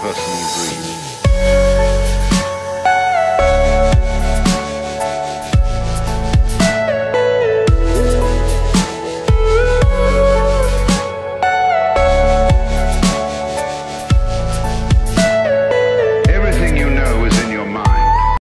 personal dream.